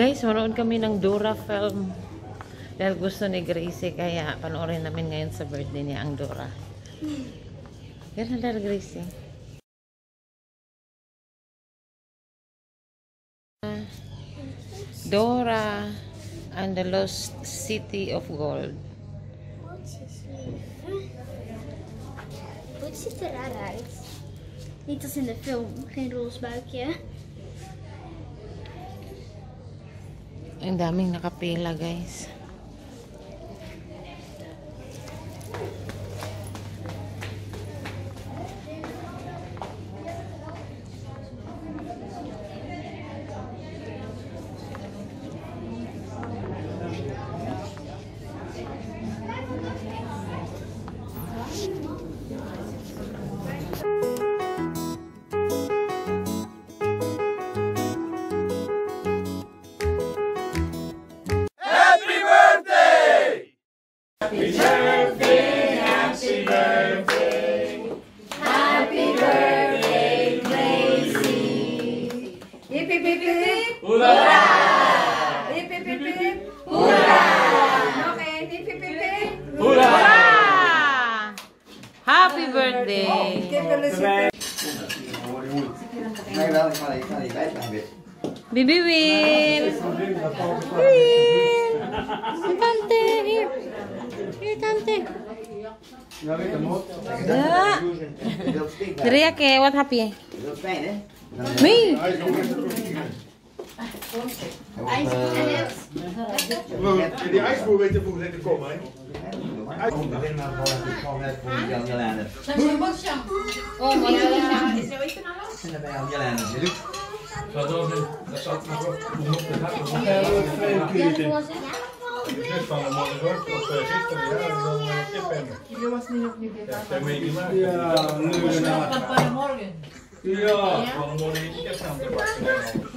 Guys, manood kami ng Dora film. Dahil gusto ni Gracie, kaya panoorin namin ngayon sa birthday niya ang Dora. Yan na Gracie. Dora and the Lost City of Gold. Hoe ziet er eruit? Niet als in de film, geen rolsbuikje. Ang daming nakapila, guys. Happy birthday, happy birthday, happy birthday, Gracie. Hip hip hip hip, hurrah! Hip hip hip hip, hurrah! Okay, hip hip hip hip, hurrah! Happy birthday! Oh, qué felicidad! Bibi Win! Win! Pante! Hier. Hier, tante. Ja, weet je, mot. Ja. Je wilt stinken. Dria ke, what happy? Je pijn, hè? Die ijsboer weet je hoe lekker komen, hè? Ik ben maar gewoon net voor Jan Jelena. Oh, wat En dan bij Jan Jelena. Dat zat nog op de Net van de morgen hoor, of gisteren, ja, en dan kip hebben. Je was niet nog niet Ja, dat moet je niet maken. Ja, nu Para morgen. Ja, van de morgen niet kip aan te bakken.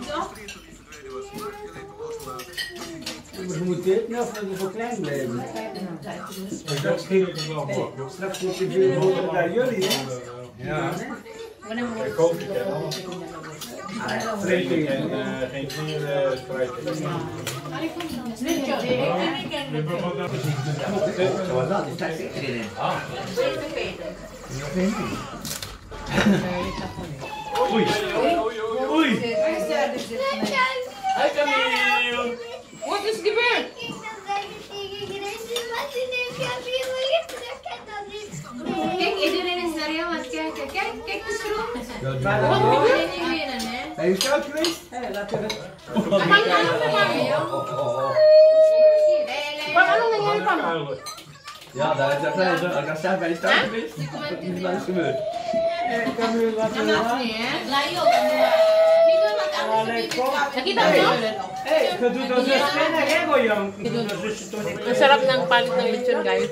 Je moet dit nog voor klein blijven. Dat ging ik wel voor. Straks moet je weer horen bij jullie, hè? Ja. Ik koop het, hè. Training en eh, geen vinger strijken. Guardate, sta sempre Ah, Ui, ui, ui. Ai, Camilo. What is given? Kijk, iedereen is daar heel wat kijken. Kijk, kijk de stroom. Wat Are you sure, Chris? Eh, la teresa. Paano na mami yun? Paano nangyari pa mo? Ja, daar is dat zo. Eh, kadudo sarap ng palit ng guys.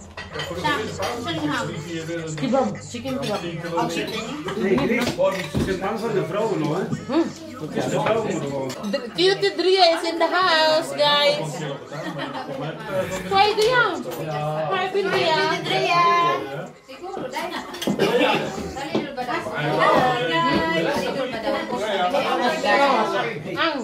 Kebab. Chicken kebab. Is Dria in the house, guys. Hi, Dria. Hi, Dria. Siguro, dahil na. Dali na ba daw? Siguro ba daw? Ang.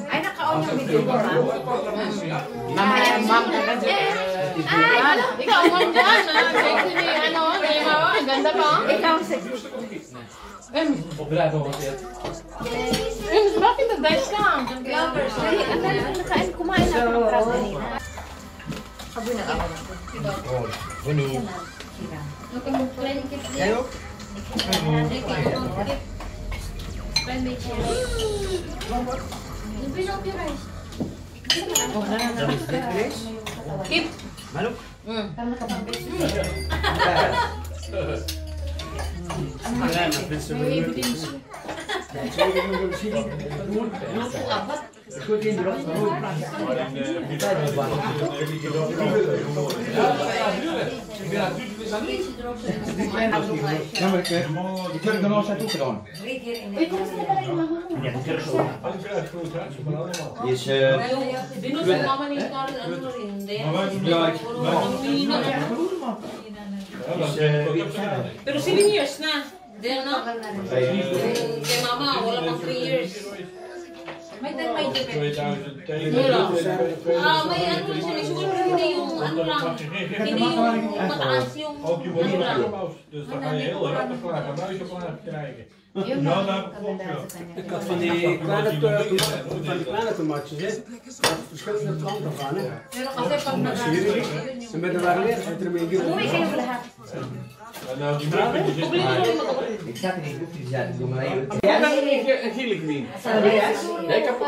Ay, ikaw, ma'am dyan. ah. Sexy ni, ano, ni. Ang ganda pa. Ikaw ang sexy. Em. Em, bakit nag-dice ka? Lovers. Ay, ko nakain, kumain ako ng crab kanina. Kaboy na ako. Wanneer? Okay, try ni Manok? Hmm. Para nakapag-best. Ang is. Kip. Maar ook. Mm. Ja, dat is May evidence. Ja, maar ik, eh, die kerkgenoot zijn toegedaan. Die is, eh, Binusok naman ni Karen ano rin din. ja, ik, Ja, dat is eh, wie zijn dat? Pero 7 years na. Then no? eh, mama, wala pang 3 years. May dan may depende. 2010. Ah, may ano siya. Siguro hindi yung ano lang. Hindi yung mataas yung ano lang. Dus heel krijgen. Nou, daar heb ik ik had van die kleine, van die kleine tomaatjes, hè. Met verschillende planten van, hè. Pero kasi pag nag En met de variërs zit er een keer En nou, die muizen die zitten Ik zag niet, niet, ja, doe maar even. Ja, dan een een gele green. Nee, kapot.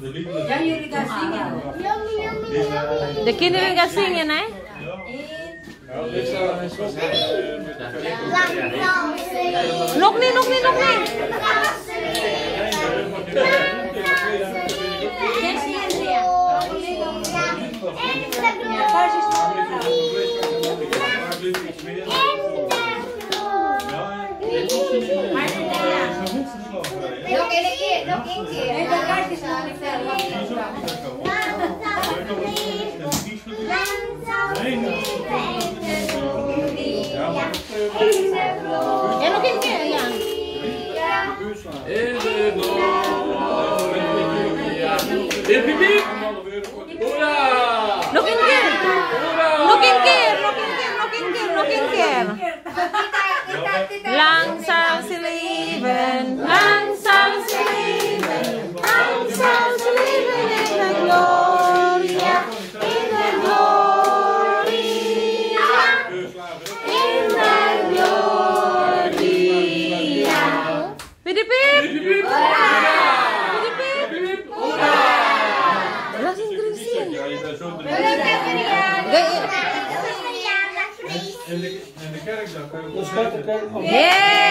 Yeah, you. Gitu. Yummy, yummy. The kid even got singing, eh? Nih, nuk nih, nuk nih. Lang sa silibin. Lang Let's the.